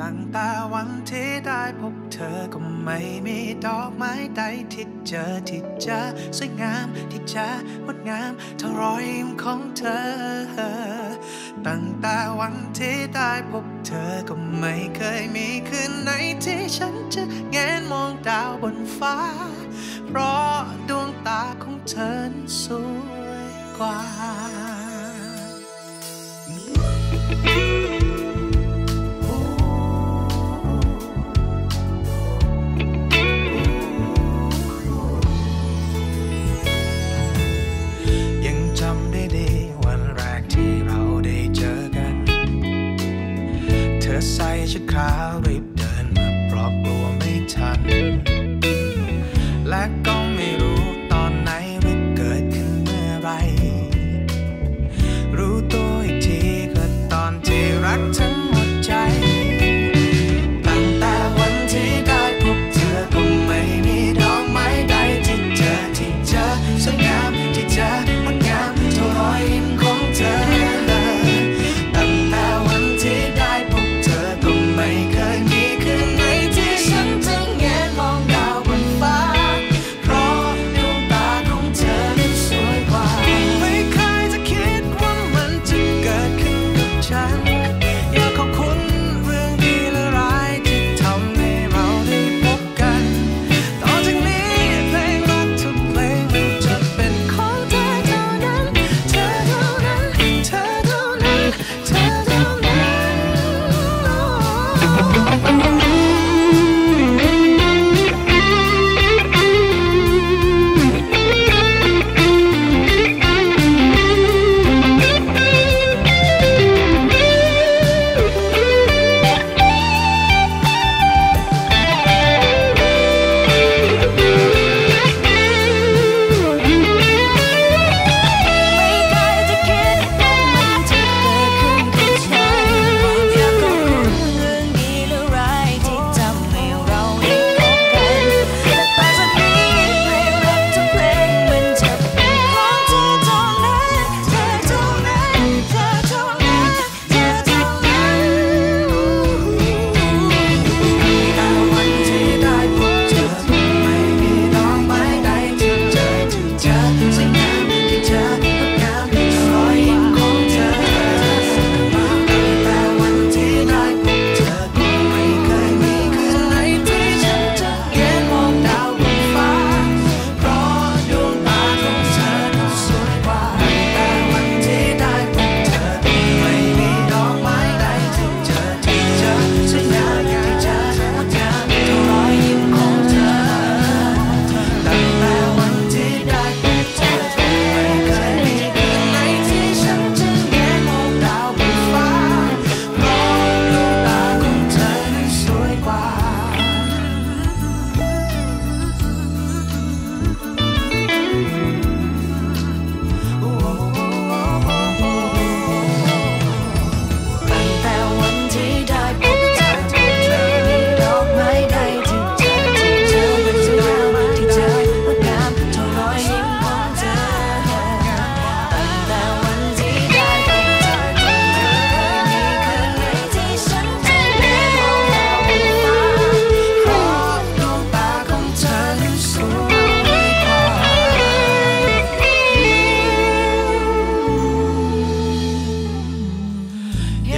ตั้งแต่วันที่ได้พบเธอก็ไม่มีดอกไม้ใดที่เจอที่จะสวยงามที่จะงดงามเท่ารอยยิ้มของเธอ ตั้งแต่วันที่ได้พบเธอก็ไม่เคยมีคืนไหนที่ฉันจะแงนมองดาวบนฟ้า เพราะดวงตาของเธอสวยกว่า Chicago sunshine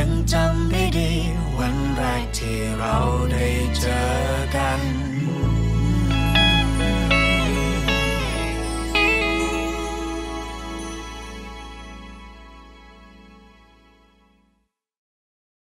ังจำได้ดี วันแรกที่เราได้เจอกัน